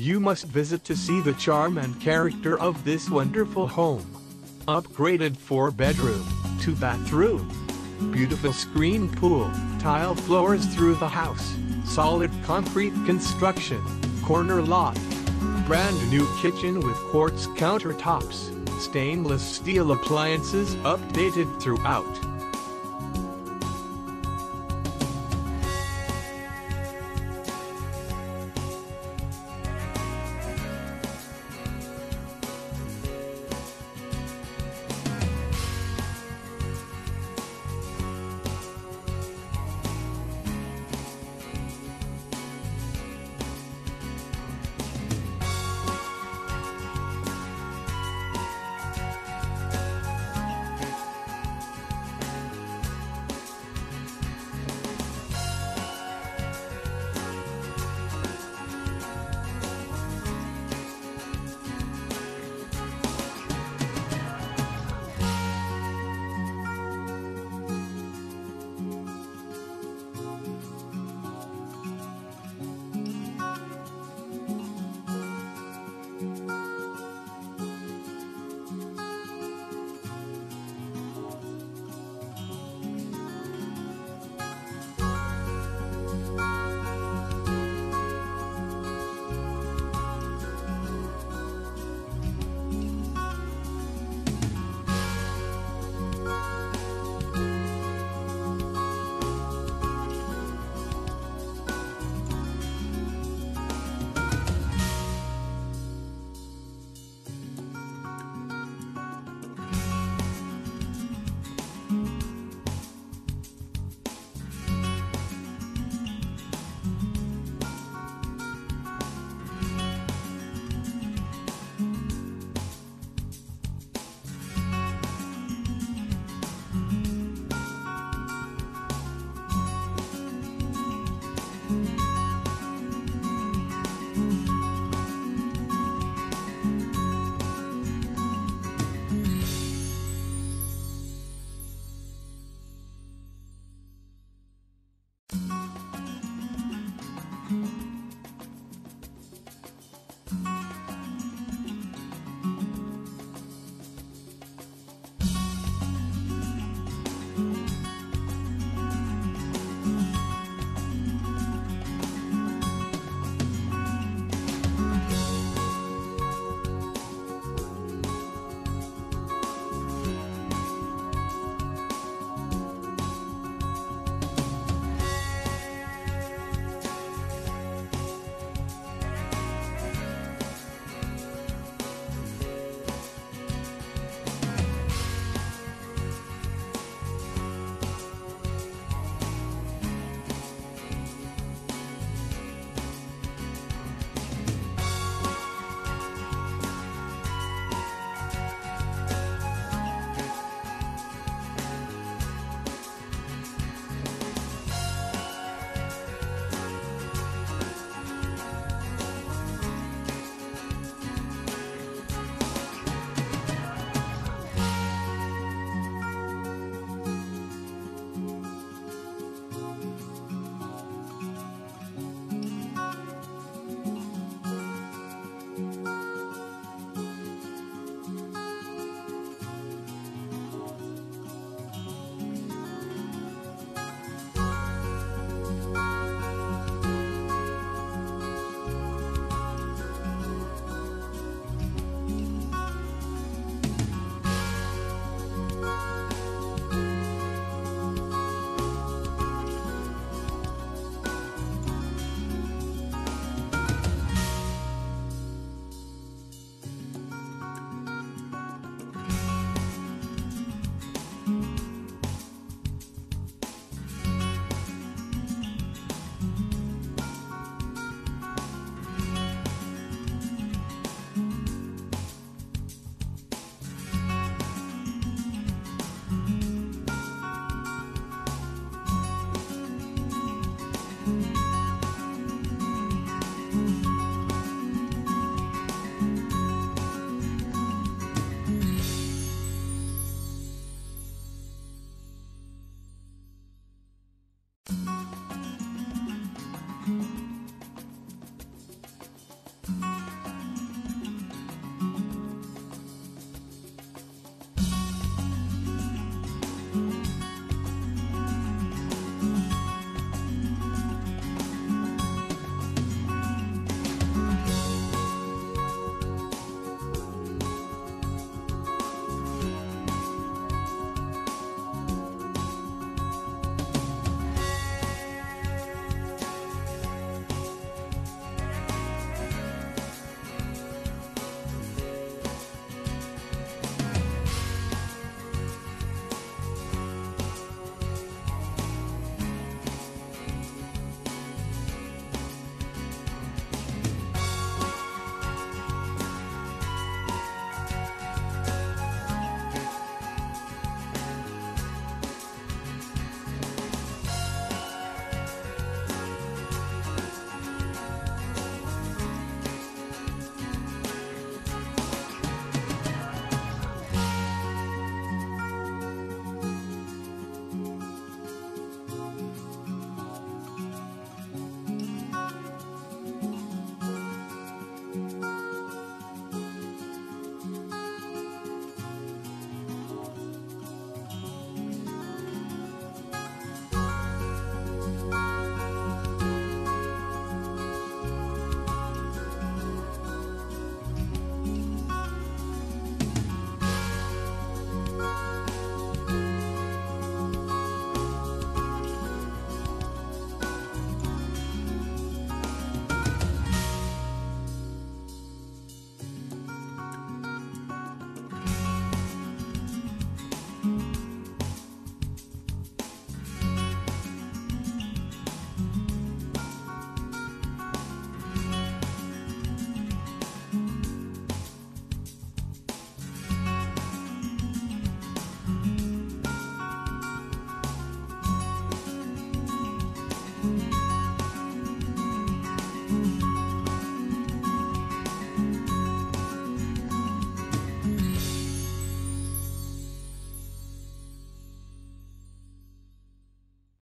You must visit to see the charm and character of this wonderful home. Upgraded 4 bedroom, 2 bathroom. Beautiful screen pool, tile floors through the house, solid concrete construction, corner lot. Brand new kitchen with quartz countertops, stainless steel appliances updated throughout.